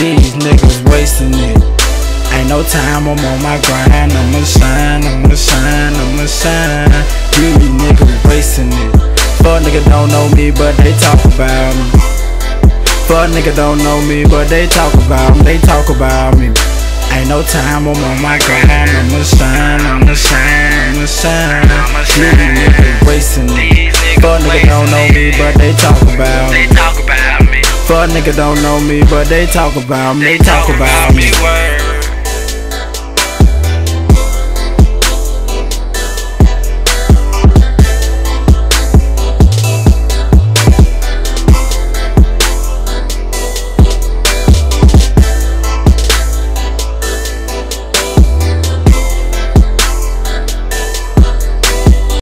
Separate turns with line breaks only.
wasting it. Ain't no time, I'm on my grind. I'ma shine, I'ma shine, I'ma shine. Really, nigga, wasting it. Fuck nigga don't know me, but they talk about me. Fuck nigga don't know me, but they talk about me. They talk about me. Ain't no time, I'm on my grind. I'ma shine, I'ma shine, I'ma shine. Really, nigga, wasting it. Fuck nigga don't know me, but. They talk about me. Fuck nigga don't know me, but they talk about me. They talk about me.
Word.